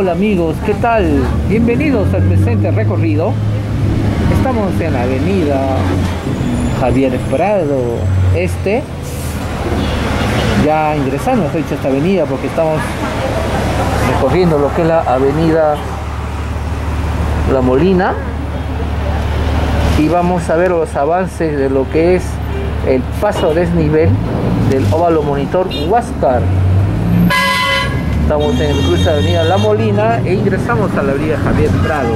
Hola amigos, ¿qué tal? Bienvenidos al presente recorrido. Estamos en la avenida Javier Prado Este. Ya ingresando, he dicho esta avenida porque estamos recorriendo lo que es la avenida La Molina y vamos a ver los avances de lo que es el paso desnivel del óvalo monitor Huáscar. Estamos en el cruce de Avenida La Molina e ingresamos a la avenida Javier Prado.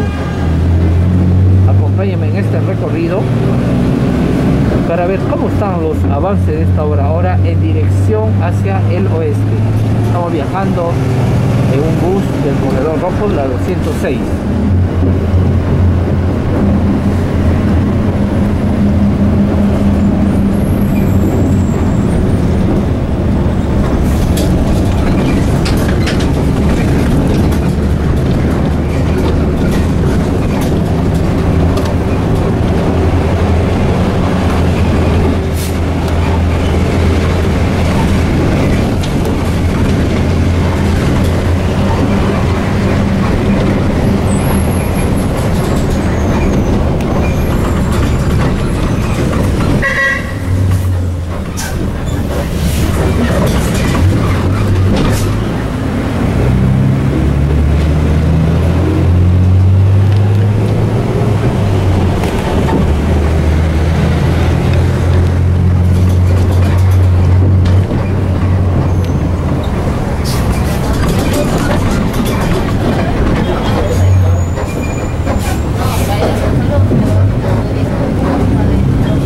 Acompáñenme en este recorrido para ver cómo están los avances de esta obra ahora en dirección hacia el oeste. Estamos viajando en un bus del corredor rojo, la 206.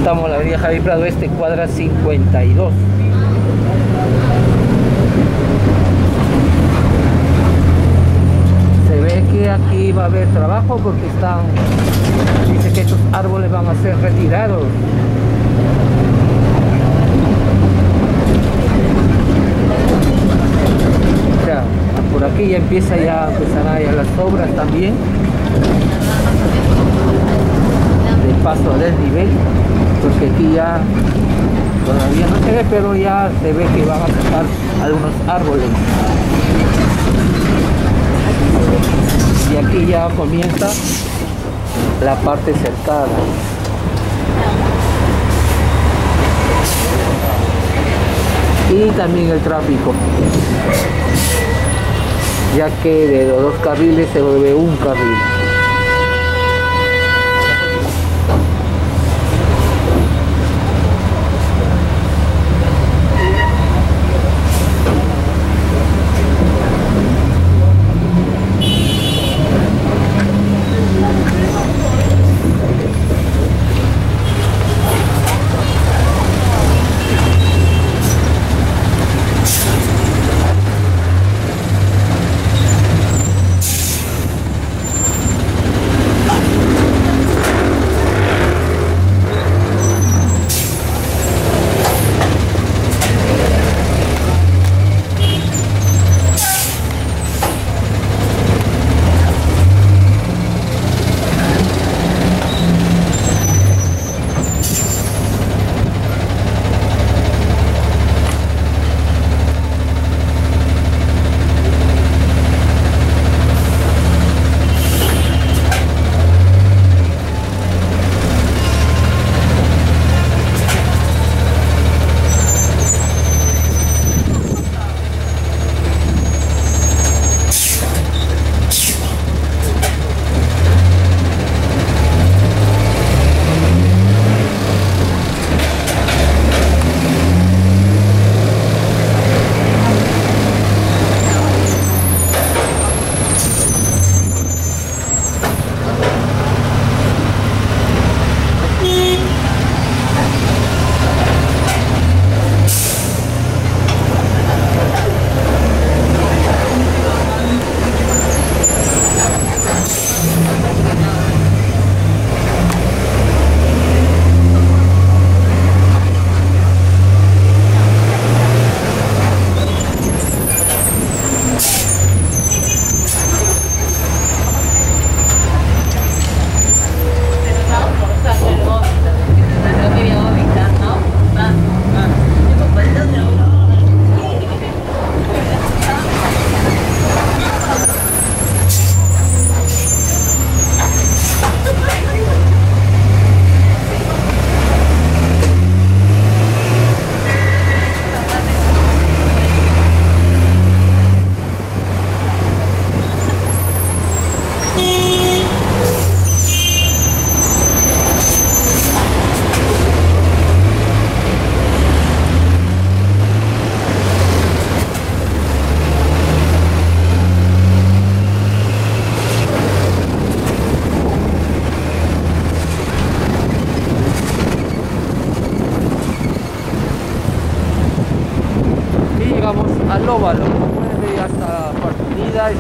Estamos en la avenida Javier Prado Este, cuadra 52. Se ve que aquí va a haber trabajo porque están, dice que estos árboles van a ser retirados. O por aquí ya empieza ya, empezará ya las obras también de paso a desnivel porque aquí ya todavía no se ve pero ya se ve que van a sacar algunos árboles. Y aquí ya comienza la parte cercada y también el tráfico. Ya que de los dos carriles se vuelve un carril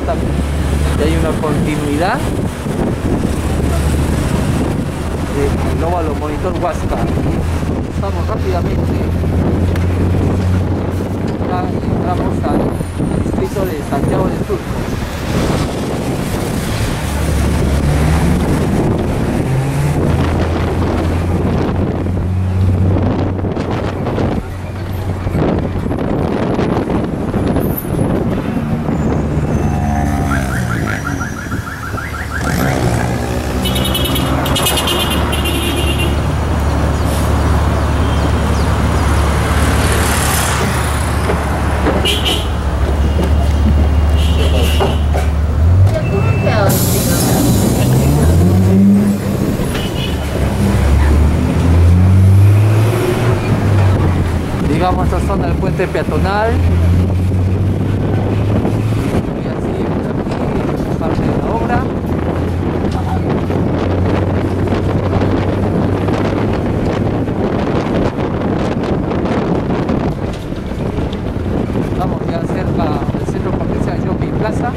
y hay una continuidad de óvalo monitor Huasca. Estamos rápidamente, ya entramos al distrito de Santiago del Sur. Llegamos a esta zona del puente peatonal. Y así aquí parte de la obra. Estamos ya cerca del centro comercial Shopping Plaza.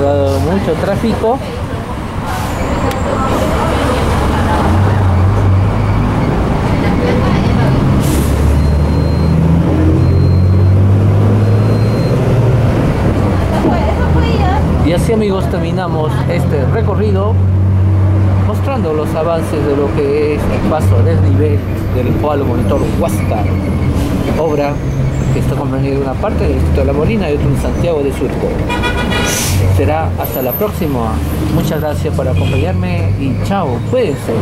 Lado mucho tráfico. Y así amigos terminamos este recorrido mostrando los avances de lo que es el paso a desnivel del Palo Monitor Huasca, obra que está comprendida en una parte del distrito de La Molina y otra en Santiago de Surco. Será hasta la próxima. Muchas gracias por acompañarme y chao, cuídense.